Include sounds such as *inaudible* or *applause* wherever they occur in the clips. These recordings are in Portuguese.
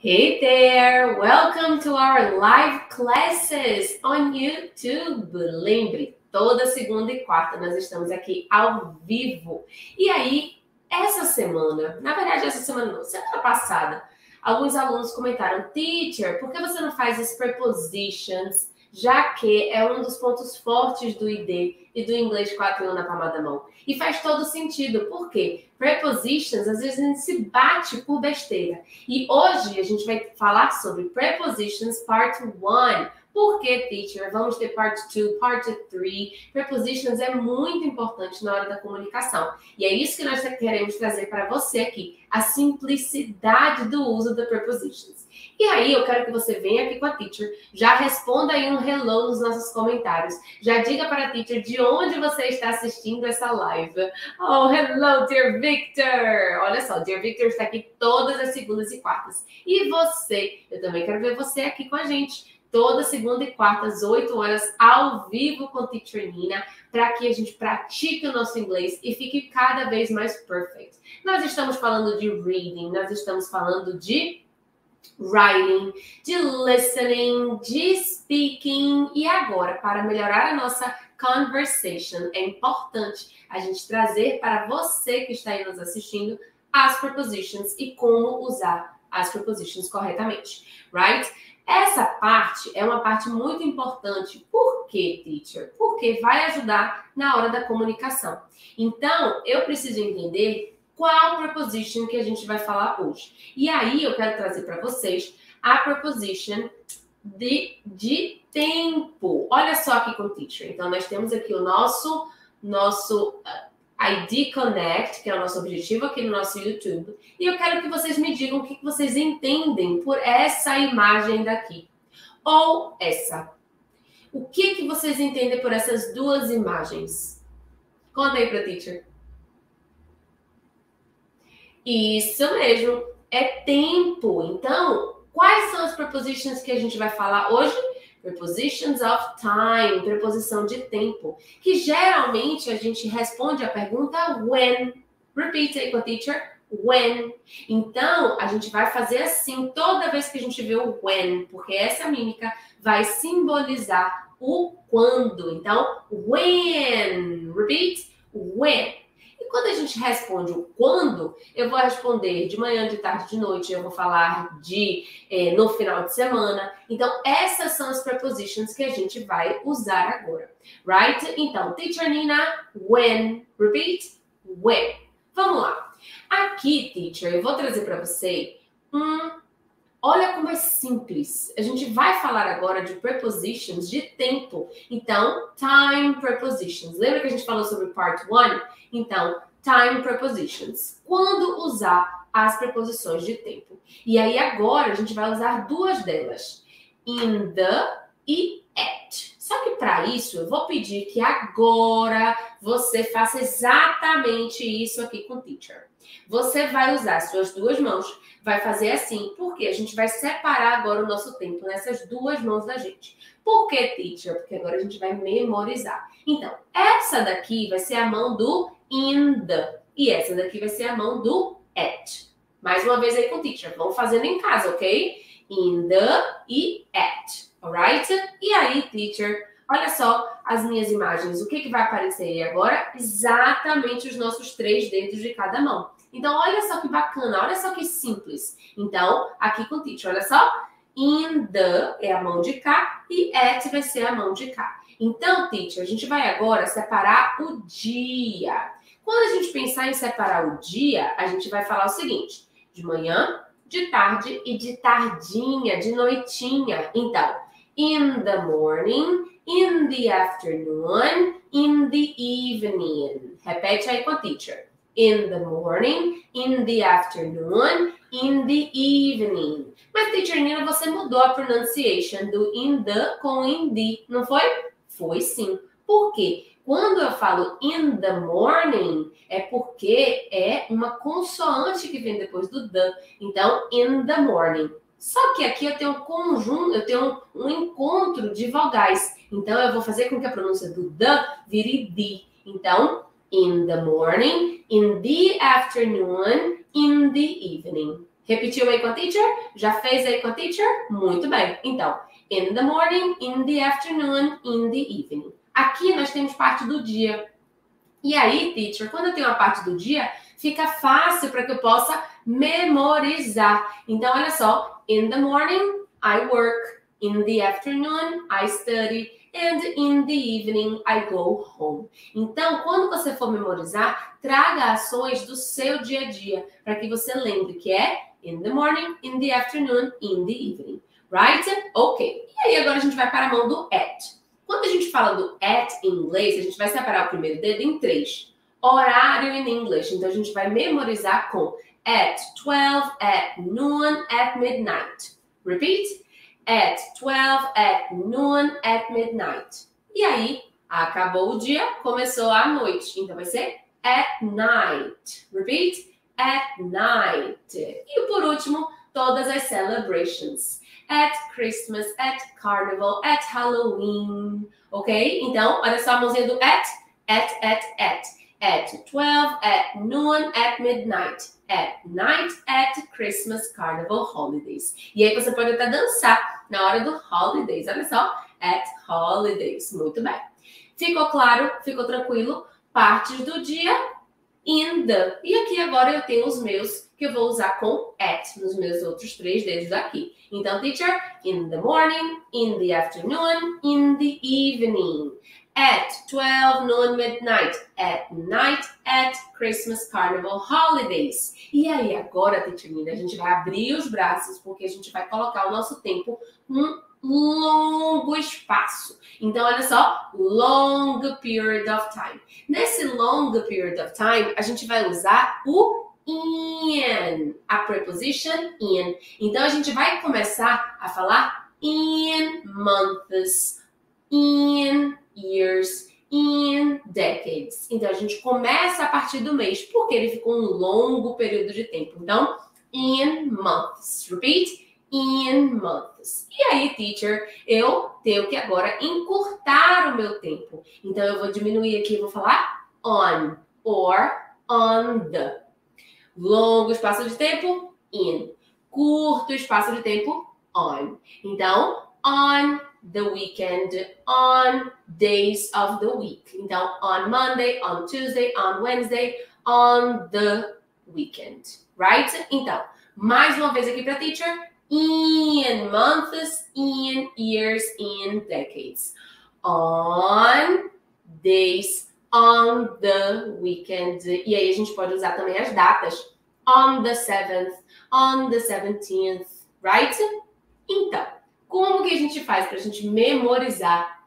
Hey there! Welcome to our live classes on YouTube. Lembre, toda segunda e quarta nós estamos aqui ao vivo. E aí, essa semana, na verdade, essa semana não, semana passada, alguns alunos comentaram: Teacher, por que você não faz as prepositions? Já que é um dos pontos fortes do ID e do inglês 4 em 1 na palma da mão. E faz todo sentido, por quê? Prepositions, às vezes a gente se bate por besteira. E hoje a gente vai falar sobre Prepositions Part 1. Por que, teacher? Vamos ter part 2, part 3. Prepositions é muito importante na hora da comunicação. E é isso que nós queremos trazer para você aqui, a simplicidade do uso da prepositions. E aí, eu quero que você venha aqui com a teacher, já responda aí um hello nos nossos comentários. Já diga para a teacher de onde você está assistindo essa live. Oh, hello, dear Victor! Olha só, dear Victor está aqui todas as segundas e quartas. E você? Eu também quero ver você aqui com a gente toda segunda e quarta, às 8 horas, ao vivo com Teacher Nina, para que a gente pratique o nosso inglês e fique cada vez mais perfect. Nós estamos falando de reading, nós estamos falando de writing, de listening, de speaking e agora, para melhorar a nossa conversation, é importante a gente trazer para você que está aí nos assistindo as prepositions e como usar as prepositions corretamente, right? Essa parte é uma parte muito importante. Por quê, teacher? Porque vai ajudar na hora da comunicação. Então, eu preciso entender qual preposition que a gente vai falar hoje. E aí, eu quero trazer para vocês a preposition de, de tempo. Olha só aqui com o teacher. Então, nós temos aqui o nosso, nosso ID Connect, que é o nosso objetivo aqui no nosso YouTube, e eu quero que vocês me digam o que vocês entendem por essa imagem daqui. Ou essa. O que, que vocês entendem por essas duas imagens? Conta aí para teacher. Isso mesmo, é tempo. Então, quais são as prepositions que a gente vai falar hoje? Prepositions of time, preposição de tempo, que geralmente a gente responde a pergunta when. Repeat it com a teacher. When. Então, a gente vai fazer assim toda vez que a gente vê o when, porque essa mímica vai simbolizar o quando. Então, when. Repeat. When quando a gente responde o quando, eu vou responder de manhã, de tarde, de noite, eu vou falar de é, no final de semana. Então, essas são as prepositions que a gente vai usar agora, right? Então, teacher Nina, when. Repeat, when. Vamos lá. Aqui, teacher, eu vou trazer para você um Olha como é simples. A gente vai falar agora de prepositions de tempo. Então, time prepositions. Lembra que a gente falou sobre part 1? Então, time prepositions. Quando usar as preposições de tempo. E aí agora a gente vai usar duas delas. In the e at. Só que para isso eu vou pedir que agora você faça exatamente isso aqui com o teacher. Você vai usar suas duas mãos, vai fazer assim, porque a gente vai separar agora o nosso tempo nessas duas mãos da gente. Por que, teacher? Porque agora a gente vai memorizar. Então, essa daqui vai ser a mão do in the e essa daqui vai ser a mão do at. Mais uma vez aí com o teacher. Vamos fazendo em casa, ok? In the e at. Alright? E aí, teacher, olha só as minhas imagens. O que, que vai aparecer aí agora? Exatamente os nossos três dedos de cada mão. Então, olha só que bacana, olha só que simples. Então, aqui com o teacher, olha só. In the é a mão de cá e at vai ser a mão de cá. Então, teacher, a gente vai agora separar o dia. Quando a gente pensar em separar o dia, a gente vai falar o seguinte: de manhã, de tarde e de tardinha, de noitinha. Então, in the morning, in the afternoon, in the evening. Repete aí com a teacher in the morning, in the afternoon, in the evening. Mas, teacher Nina, você mudou a pronunciation do in the com in the, não foi? Foi sim. Por quê? Quando eu falo in the morning, é porque é uma consoante que vem depois do the. Então, in the morning. Só que aqui eu tenho um conjunto, eu tenho um, um encontro de vogais. Então, eu vou fazer com que a pronúncia do the vire the. Então, in the morning, in the afternoon, in the evening. Repetiu aí com a teacher? Já fez aí com a teacher? Muito bem. Então, in the morning, in the afternoon, in the evening. Aqui nós temos parte do dia. E aí, teacher, quando eu tenho a parte do dia, fica fácil para que eu possa memorizar. Então, olha só. In the morning, I work. In the afternoon, I study. And in the evening, I go home. Então, quando você for memorizar, traga ações do seu dia a dia, para que você lembre que é in the morning, in the afternoon, in the evening. Right? Ok. E aí, agora a gente vai para a mão do at. Quando a gente fala do at em inglês, a gente vai separar o primeiro dedo em três. Horário in English. Então, a gente vai memorizar com at 12, at noon, at midnight. Repeat. At 12, at noon, at midnight. E aí, acabou o dia, começou a noite. Então, vai ser at night. Repeat. At night. E por último, todas as celebrations at Christmas, at Carnival, at Halloween, ok? Então, olha só a mãozinha do at, at, at, at. At 12, at noon, at midnight, at night, at Christmas, Carnival, Holidays. E aí você pode até dançar na hora do holidays, olha só, at holidays. Muito bem. Ficou claro? Ficou tranquilo? Partes do dia, in the. E aqui agora eu tenho os meus que eu vou usar com at nos meus outros três dedos aqui. Então, teacher, in the morning, in the afternoon, in the evening. At 12 noon midnight, at night, at Christmas Carnival Holidays. E aí, agora, Nina, a gente vai abrir os braços porque a gente vai colocar o nosso tempo num longo espaço. Então, olha só, long period of time. Nesse long period of time, a gente vai usar o in, a preposition in. Então a gente vai começar a falar in months, in decades. Então a gente começa a partir do mês, porque ele ficou um longo período de tempo. Então, in months. Repeat. In months. E aí, teacher, eu tenho que agora encurtar o meu tempo. Então eu vou diminuir aqui, vou falar on or on the. Longo espaço de tempo, in. Curto espaço de tempo, on. Então, on the weekend, on days of the week. Então, on Monday, on Tuesday, on Wednesday, on the weekend. Right? Então, mais uma vez aqui para teacher. In months, in years, in decades. On days, on the weekend. E aí a gente pode usar também as datas. On the 7th, on the 17th, right? Então, como que a gente faz para a gente memorizar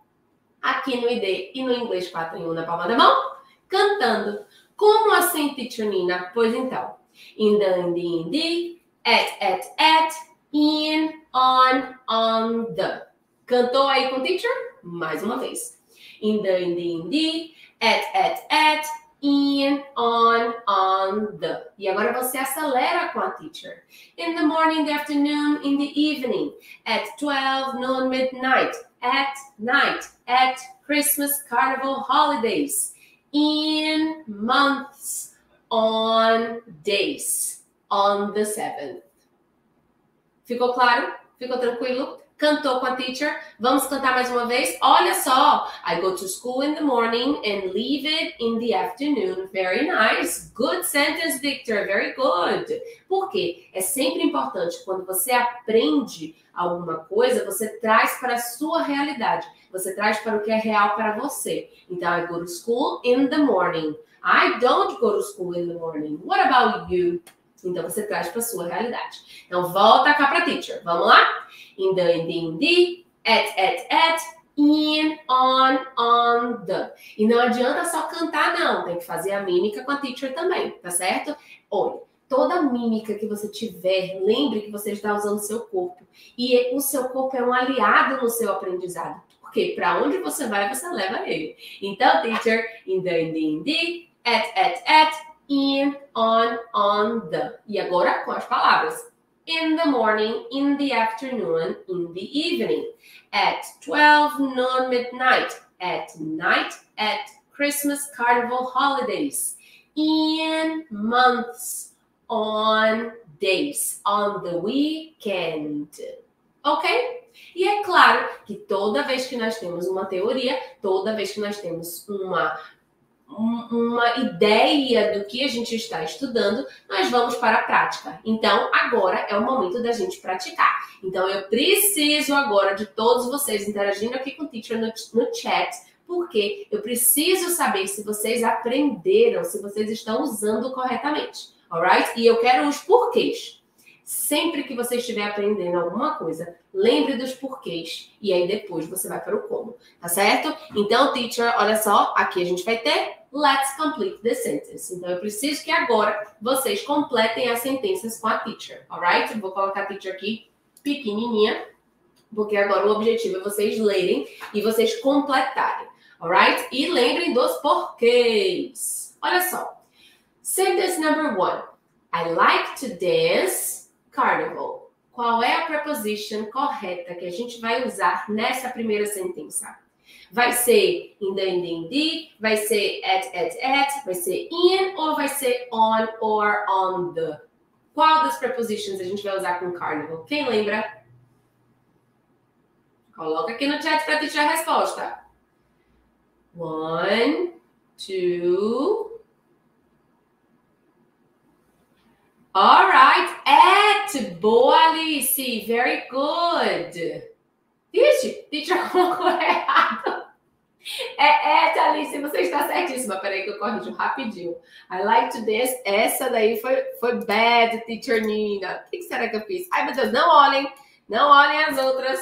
aqui no ID e no inglês 4 em 1 na palma da mão? Cantando. Como assim, Teacher Nina? Pois então, in the, in the, in the, at, at, at, in, on, on the. Cantou aí com teacher? Mais uma vez. In the, in the, in the, at, at, at, in, on, on, the. E agora você acelera com a teacher. In the morning, the afternoon, in the evening, at 12, noon, midnight, at night, at Christmas, carnival, holidays, in months, on days, on the seventh. Ficou claro? Ficou tranquilo? Cantou com a teacher. Vamos cantar mais uma vez? Olha só. I go to school in the morning and leave it in the afternoon. Very nice. Good sentence, Victor. Very good. Por quê? É sempre importante quando você aprende alguma coisa, você traz para a sua realidade. Você traz para o que é real para você. Então, I go to school in the morning. I don't go to school in the morning. What about you? Então você traz para sua realidade. Então volta cá para teacher. Vamos lá? In the, in the, in the, at, at, at, in, on, on, the. E não adianta só cantar, não. Tem que fazer a mímica com a teacher também, tá certo? Olha, toda mímica que você tiver, lembre que você está usando o seu corpo. E o seu corpo é um aliado no seu aprendizado. Porque para onde você vai, você leva ele. Então, teacher, in the, in the, in the, at, at, at, in, on, on, the. E agora com as palavras. In the morning, in the afternoon, in the evening. At 12 noon midnight. At night, at Christmas carnival holidays. In months, on days, on the weekend. Ok? E é claro que toda vez que nós temos uma teoria, toda vez que nós temos uma uma ideia do que a gente está estudando, nós vamos para a prática. Então, agora é o momento da gente praticar. Então, eu preciso agora de todos vocês interagindo aqui com o teacher no, no chat, porque eu preciso saber se vocês aprenderam, se vocês estão usando corretamente. Alright? E eu quero os porquês. Sempre que você estiver aprendendo alguma coisa, lembre dos porquês e aí depois você vai para o como, tá certo? Então, teacher, olha só, aqui a gente vai ter let's complete the sentence. Então, eu preciso que agora vocês completem as sentenças com a teacher, alright? Vou colocar a teacher aqui pequenininha, porque agora o objetivo é vocês lerem e vocês completarem, alright? E lembrem dos porquês. Olha só. Sentence number one. I like to dance carnival. Qual é a preposition correta que a gente vai usar nessa primeira sentença? Vai ser in the, in the, in the, vai ser at, at, at, vai ser in ou vai ser on or on the? Qual das prepositions a gente vai usar com carnival? Quem lembra? Coloca aqui no chat para te a resposta. One, two. All right. At. Boa, Alice. Very good. Vixe, teacher colocou errado. É, é, Alice, você está certíssima. Peraí que eu corrijo rapidinho. I like to dance. Essa daí foi, foi bad, teacher Nina. O que será que eu fiz? Ai, meu Deus, não olhem. Não olhem as outras.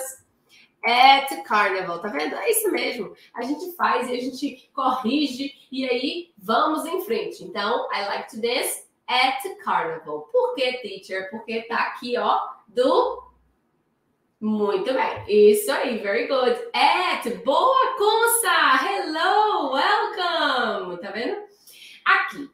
At Carnival, tá vendo? É isso mesmo. A gente faz e a gente corrige e aí vamos em frente. Então, I like to dance at Carnival. Por que, teacher? Porque tá aqui, ó, do muito bem. Isso aí, very good. At, boa Consa! Hello, welcome! Tá vendo? Aqui.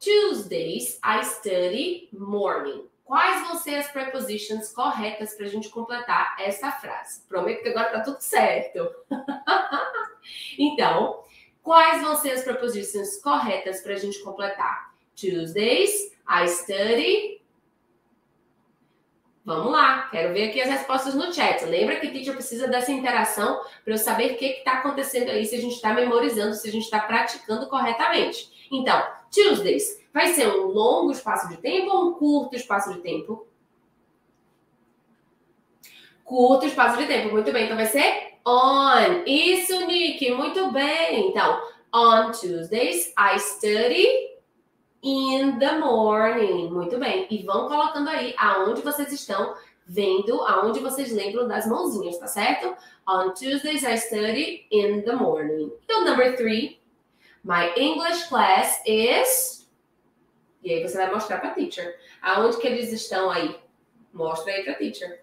Tuesdays I study morning. Quais vão ser as prepositions corretas para a gente completar essa frase? Prometo que agora tá tudo certo. *laughs* então, quais vão ser as prepositions corretas para a gente completar? Tuesdays I study Vamos lá, quero ver aqui as respostas no chat. Lembra que teacher precisa dessa interação para eu saber o que está acontecendo aí, se a gente está memorizando, se a gente está praticando corretamente. Então, Tuesdays vai ser um longo espaço de tempo ou um curto espaço de tempo? Curto espaço de tempo, muito bem. Então vai ser on. Isso, Nick, muito bem. Então, on Tuesdays I study in the morning. Muito bem. E vão colocando aí aonde vocês estão vendo, aonde vocês lembram das mãozinhas, tá certo? On Tuesdays I study in the morning. Então, number three, my English class is. E aí você vai mostrar para teacher. Aonde que eles estão aí? Mostra aí para teacher.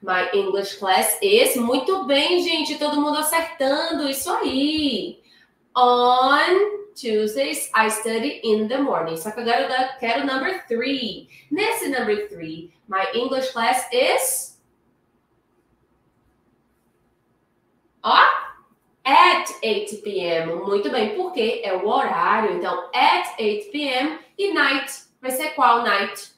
My English class is. Muito bem, gente. Todo mundo acertando. Isso aí. On Tuesdays I study in the morning. Só que agora eu quero number three. Nesse number three, my English class is. Ó, at 8 p.m. Muito bem, porque é o horário. Então, at 8 p.m. e night. Vai ser qual night?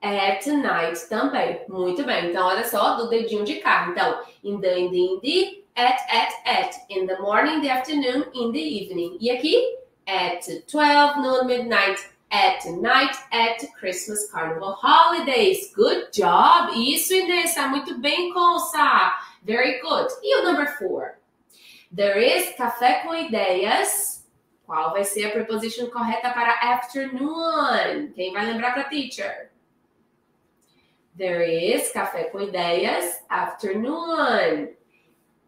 At night também. Muito bem. Então, olha só, do dedinho de cá. Então, in the, in the, in the at, at, at. In the morning, the afternoon, in the evening. E aqui, at 12 noon, midnight, at night, at Christmas Carnival holidays. Good job! Isso, Inês, muito bem, Consa. Very good. E o number four? There is café com ideias. Qual vai ser a preposition correta para afternoon? Quem vai lembrar para teacher? There is café com ideias, afternoon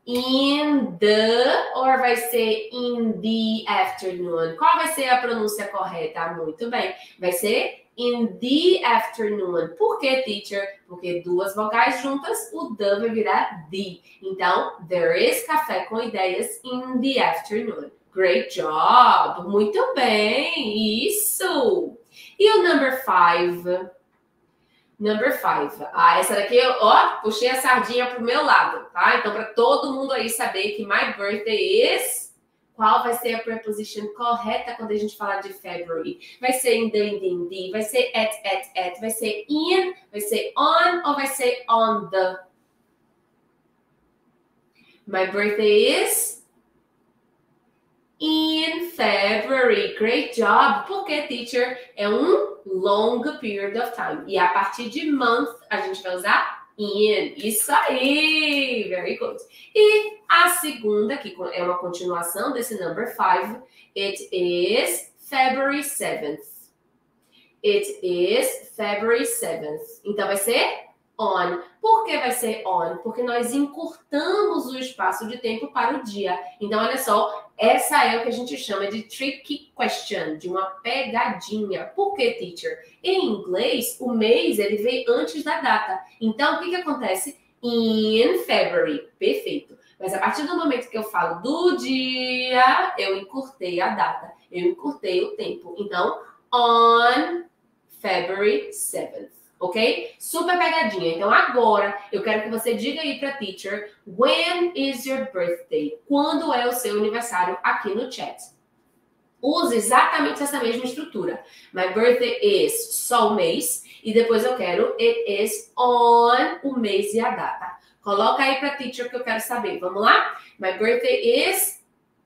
in the or vai ser in the afternoon? Qual vai ser a pronúncia correta? Muito bem. Vai ser in the afternoon. Por que, teacher? Porque duas vogais juntas, o the vai virar the. Então, there is café com ideias in the afternoon. Great job! Muito bem! Isso! E o number five? Number five. Ah, essa daqui, ó, puxei a sardinha pro meu lado, tá? Então, para todo mundo aí saber que my birthday is. qual vai ser a preposition correta quando a gente falar de February? Vai ser in the, in the, in the, vai ser at, at, at, vai ser in, vai ser on ou vai ser on the? My birthday is February. Great job. Porque, teacher, é um long period of time. E a partir de month, a gente vai usar in. Isso aí. Very good. E a segunda, que é uma continuação desse number five, it is February 7th. It is February 7th. Então vai ser on. Por que vai ser on? Porque nós encurtamos o espaço de tempo para o dia. Então, olha só, essa é o que a gente chama de tricky question, de uma pegadinha. Por que, teacher? Em inglês, o mês ele vem antes da data. Então, o que, que acontece? In February. Perfeito. Mas a partir do momento que eu falo do dia, eu encurtei a data. Eu encurtei o tempo. Então, on February 7th ok? Super pegadinha. Então agora eu quero que você diga aí para teacher when is your birthday? Quando é o seu aniversário aqui no chat. Use exatamente essa mesma estrutura. My birthday is só o mês e depois eu quero it is on o mês e a data. Coloca aí para teacher que eu quero saber. Vamos lá? My birthday is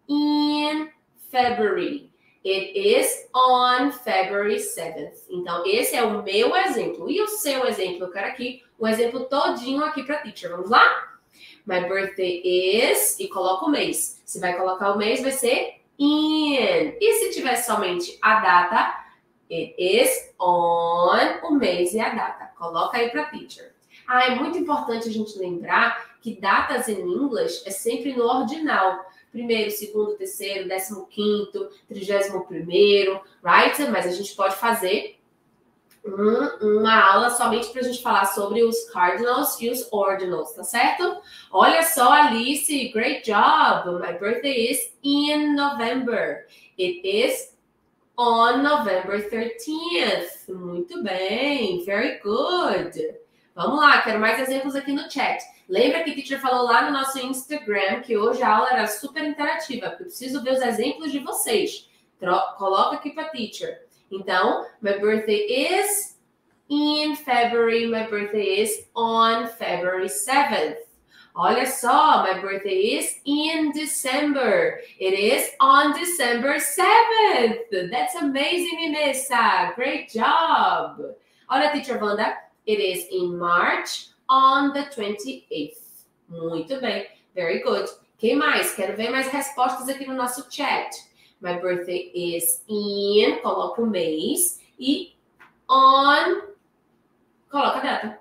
in February. It is on February 7th. Então, esse é o meu exemplo. E o seu exemplo? Eu quero aqui o exemplo todinho aqui para teacher. Vamos lá? My birthday is... E coloca o mês. Se vai colocar o mês, vai ser in. E se tiver somente a data, it is on o mês e a data. Coloca aí para teacher. Ah, é muito importante a gente lembrar que datas em inglês é sempre no ordinal primeiro, segundo, terceiro, décimo quinto, trigésimo primeiro, right? Mas a gente pode fazer um, uma aula somente para a gente falar sobre os cardinals e os ordinals, tá certo? Olha só, Alice, great job! My birthday is in November. It is on November 13th. Muito bem, very good. Vamos lá, quero mais exemplos aqui no chat. Lembra que a teacher falou lá no nosso Instagram que hoje a aula era super interativa, porque eu preciso ver os exemplos de vocês. Tro coloca aqui para teacher. Então, my birthday is in February, my birthday is on February 7th. Olha só, my birthday is in December. It is on December 7th. That's amazing, Inessa. Great job. Olha, teacher Wanda, it is in March on the 28th. Muito bem. Very good. Quem mais? Quero ver mais respostas aqui no nosso chat. My birthday is in, coloca o mês. E on, coloca a data.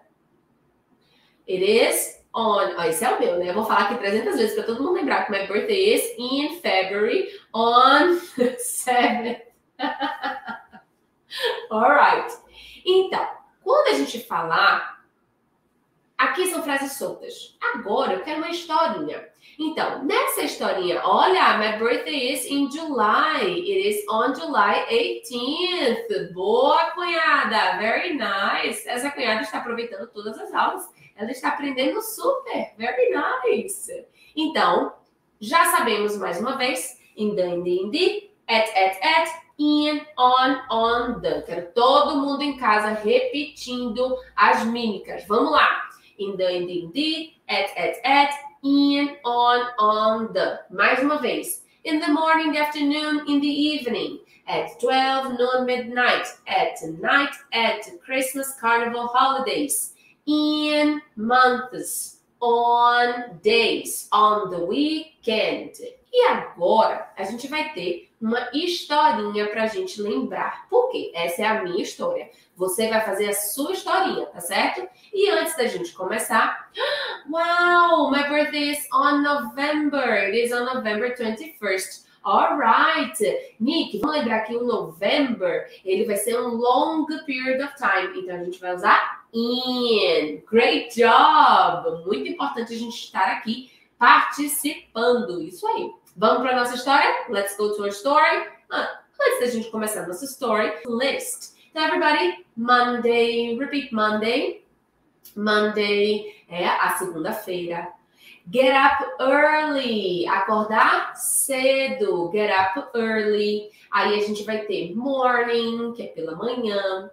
It is on. Oh, esse é o meu, né? Eu vou falar aqui 300 vezes para todo mundo lembrar que my birthday is in February on *laughs* 7th. *laughs* Alright. Então, quando a gente falar Aqui são frases soltas. Agora eu quero uma historinha. Então, nessa historinha, olha, my birthday is in July. It is on July 18th. Boa, cunhada. Very nice. Essa cunhada está aproveitando todas as aulas. Ela está aprendendo super. Very nice. Então, já sabemos mais uma vez. In the, in the, in the, at, at, at, in, on, on, the. Quero todo mundo em casa repetindo as mímicas. Vamos lá in the, in the, in the, at, at, at, in, on, on the. Mais uma vez. In the morning, the afternoon, in the evening. At 12, noon, midnight. At night, at Christmas, carnival, holidays. In months. On days. On the weekend. E agora, a gente vai ter uma historinha para a gente lembrar. Por quê? Essa é a minha história. Você vai fazer a sua historinha, tá certo? E antes da gente começar, *gasps* wow, my birthday is on November. It is on November 21st. Alright, Nick, vamos lembrar que o November ele vai ser um long period of time, então a gente vai usar in. Great job! Muito importante a gente estar aqui participando. Isso aí. Vamos para nossa história? Let's go to our story. Ah, antes da gente começar nossa story, list. Então, everybody, Monday, repeat Monday. Monday é a segunda-feira. Get up early, acordar cedo. Get up early. Aí a gente vai ter morning, que é pela manhã.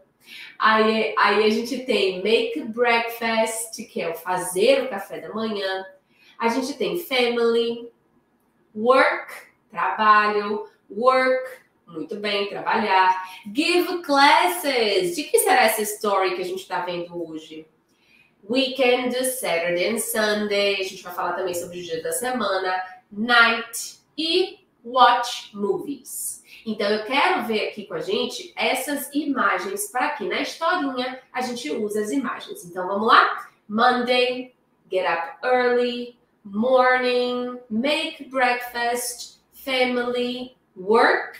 Aí, aí a gente tem make breakfast, que é o fazer o café da manhã. A gente tem family, work, trabalho, work, muito bem, trabalhar. Give classes. De que será essa story que a gente está vendo hoje? Weekend, Saturday and Sunday. A gente vai falar também sobre o dia da semana. Night e watch movies. Então eu quero ver aqui com a gente essas imagens para que na historinha a gente use as imagens. Então vamos lá? Monday, get up early, morning, make breakfast, family, work,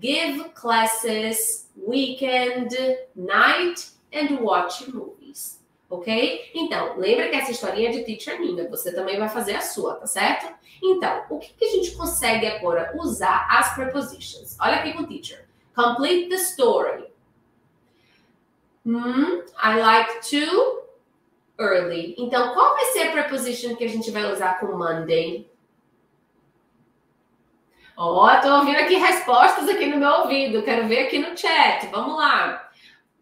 give classes, weekend, night and watch movies. Ok? Então, lembra que essa historinha é de Teacher Nina. Você também vai fazer a sua, tá certo? Então, o que, que a gente consegue agora usar as prepositions? Olha aqui com o teacher. Complete the story. Hmm, I like to early. Então, qual vai ser a preposition que a gente vai usar com Monday? Ó, oh, tô ouvindo aqui respostas aqui no meu ouvido. Quero ver aqui no chat. Vamos lá.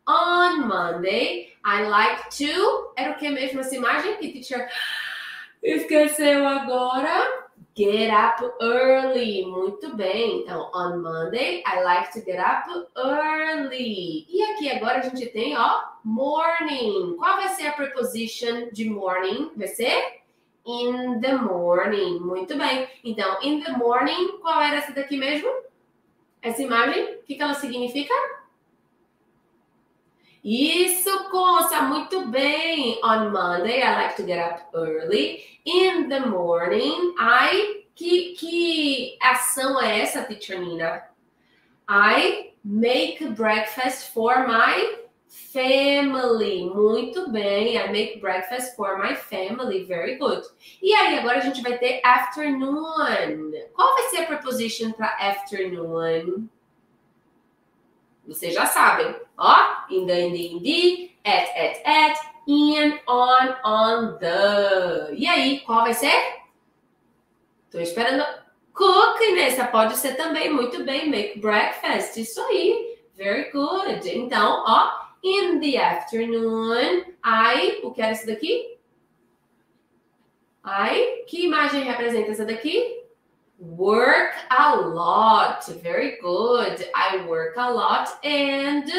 On Monday, I like to. Era o que mesmo essa imagem que teacher *gasps* esqueceu agora? Get up early. Muito bem. Então, on Monday, I like to get up early. E aqui agora a gente tem, ó, morning. Qual vai ser a preposition de morning? Vai ser in the morning. Muito bem. Então, in the morning, qual era essa daqui mesmo? Essa imagem? O que, que ela significa? Isso, Consa, muito bem. On Monday, I like to get up early. In the morning, I. Que, que ação é essa, Teacher Nina? I make breakfast for my family. Muito bem. I make breakfast for my family. Very good. E aí, agora a gente vai ter afternoon. Qual vai ser a preposition para afternoon? Vocês já sabem. Ó, in the, in the, in the, at, at, at, in, on, on, the. E aí, qual vai ser? Tô esperando. Cook, nessa pode ser também. Muito bem, make breakfast. Isso aí. Very good. Então, ó, in the afternoon, I, o que era isso daqui? I, que imagem representa essa daqui? Work a lot. Very good. I work a lot. And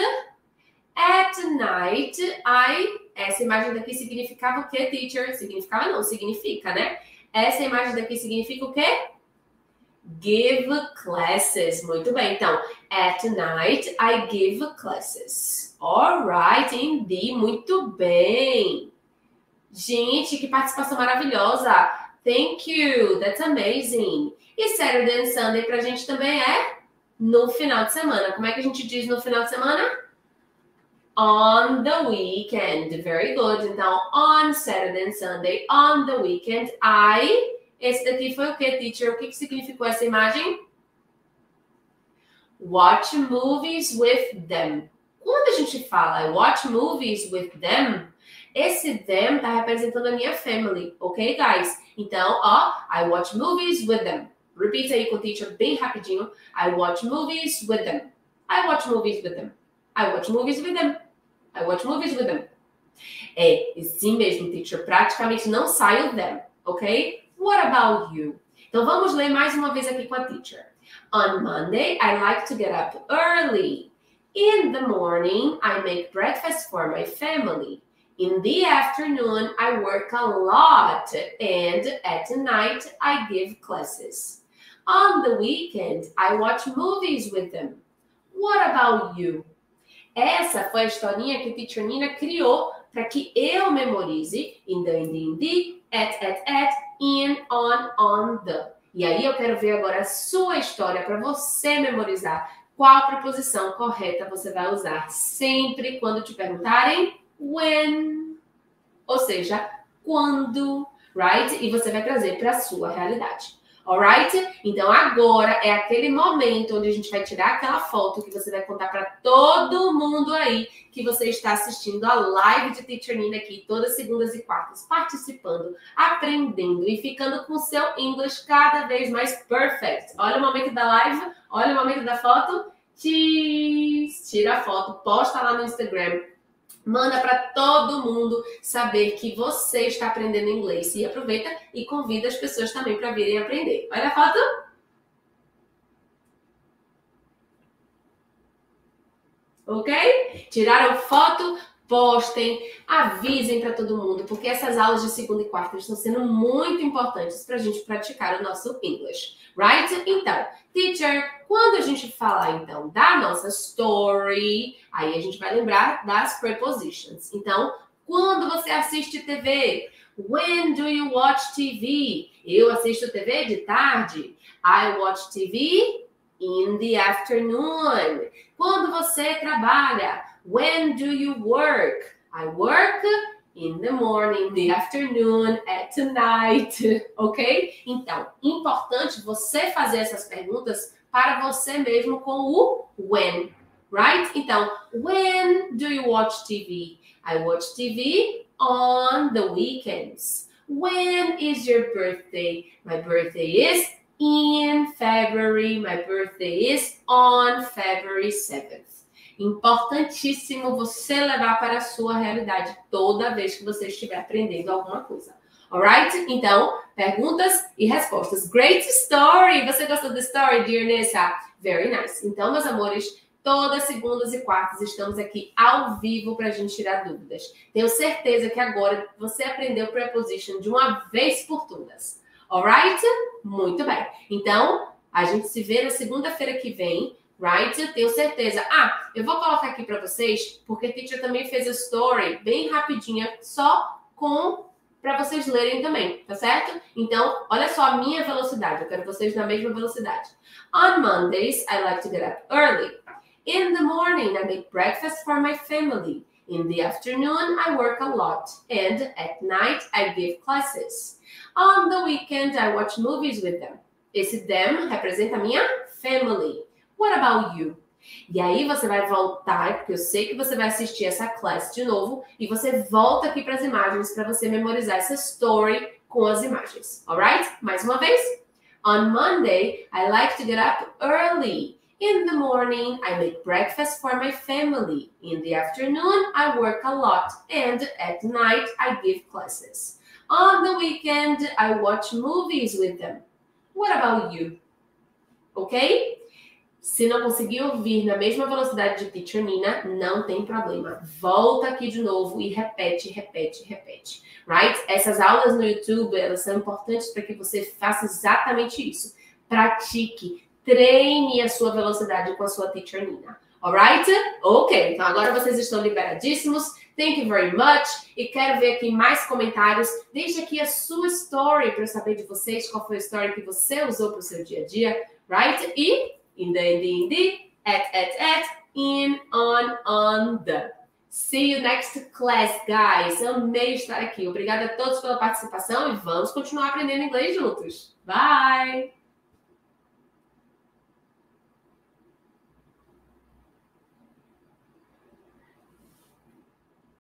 at night, I. Essa imagem daqui significava o quê, teacher? Significava não, significa, né? Essa imagem daqui significa o quê? Give classes. Muito bem. Então, at night, I give classes. Alright, indeed. Muito bem. Gente, que participação maravilhosa. Thank you. That's amazing. E Saturday and Sunday pra gente também é no final de semana. Como é que a gente diz no final de semana? On the weekend. Very good. Então, on Saturday and Sunday, on the weekend, I. Esse daqui foi o que, teacher? O que, que significou essa imagem? Watch movies with them. Quando a gente fala watch movies with them, esse them tá representando a minha family, ok, guys? Então, ó, I watch movies with them. Repeat aí com o teacher bem rapidinho. I watch movies with them. I watch movies with them. I watch movies with them. I watch movies with them. É, sim mesmo, teacher. Praticamente não sai o them, ok? What about you? Então vamos ler mais uma vez aqui com a teacher. On Monday, I like to get up early. In the morning, I make breakfast for my family. In the afternoon, I work a lot. And at night, I give classes. On the weekend, I watch movies with them. What about you? Essa foi a historinha que a Teacher Nina criou para que eu memorize in the, in the, in the, at, at, at, in, on, on, the. E aí eu quero ver agora a sua história para você memorizar qual preposição correta você vai usar sempre quando te perguntarem when, ou seja, quando, right? E você vai trazer para a sua realidade. Alright? Então agora é aquele momento onde a gente vai tirar aquela foto que você vai contar para todo mundo aí que você está assistindo a live de Teacher Nina aqui todas segundas e quartas, participando, aprendendo e ficando com o seu inglês cada vez mais perfect. Olha o momento da live, olha o momento da foto. Cheese. Tira a foto, posta lá no Instagram Manda para todo mundo saber que você está aprendendo inglês. E aproveita e convida as pessoas também para virem aprender. Olha a foto. Ok? Tiraram foto? Postem, avisem para todo mundo, porque essas aulas de segunda e quarta estão sendo muito importantes para a gente praticar o nosso English, right? Então, teacher, quando a gente falar então da nossa story, aí a gente vai lembrar das prepositions. Então, quando você assiste TV, when do you watch TV? Eu assisto TV de tarde. I watch TV in the afternoon. Quando você trabalha, When do you work? I work in the morning, in the afternoon, at night, *laughs* ok? Então, importante você fazer essas perguntas para você mesmo com o when, right? Então, when do you watch TV? I watch TV on the weekends. When is your birthday? My birthday is in February. My birthday is on February 7th. Importantíssimo você levar para a sua realidade toda vez que você estiver aprendendo alguma coisa. Alright? Então, perguntas e respostas. Great story! Você gostou da story, dear Nessa? Very nice. Então, meus amores, todas segundas e quartas estamos aqui ao vivo para a gente tirar dúvidas. Tenho certeza que agora você aprendeu preposition de uma vez por todas. Alright? Muito bem. Então, a gente se vê na segunda-feira que vem right? Eu tenho certeza. Ah, eu vou colocar aqui para vocês, porque a teacher também fez a story bem rapidinha, só com para vocês lerem também, tá certo? Então, olha só a minha velocidade, eu quero vocês na mesma velocidade. On Mondays, I like to get up early. In the morning, I make breakfast for my family. In the afternoon, I work a lot. And at night, I give classes. On the weekend, I watch movies with them. Esse them representa a minha family. What about you? E aí você vai voltar, porque eu sei que você vai assistir essa classe de novo, e você volta aqui para as imagens para você memorizar essa story com as imagens. Alright? Mais uma vez. On Monday, I like to get up early. In the morning, I make breakfast for my family. In the afternoon, I work a lot. And at night, I give classes. On the weekend, I watch movies with them. What about you? Okay? Se não conseguir ouvir na mesma velocidade de Teacher Nina, não tem problema. Volta aqui de novo e repete, repete, repete. Right? Essas aulas no YouTube, elas são importantes para que você faça exatamente isso. Pratique, treine a sua velocidade com a sua Teacher Nina. Alright? Ok, então agora vocês estão liberadíssimos. Thank you very much. E quero ver aqui mais comentários. Deixe aqui a sua story para eu saber de vocês qual foi a story que você usou para o seu dia a dia. Right? E in the, in the, in the, at, at, at, in, on, on the. See you next class, guys. Amei estar aqui. Obrigada a todos pela participação e vamos continuar aprendendo inglês juntos. Bye!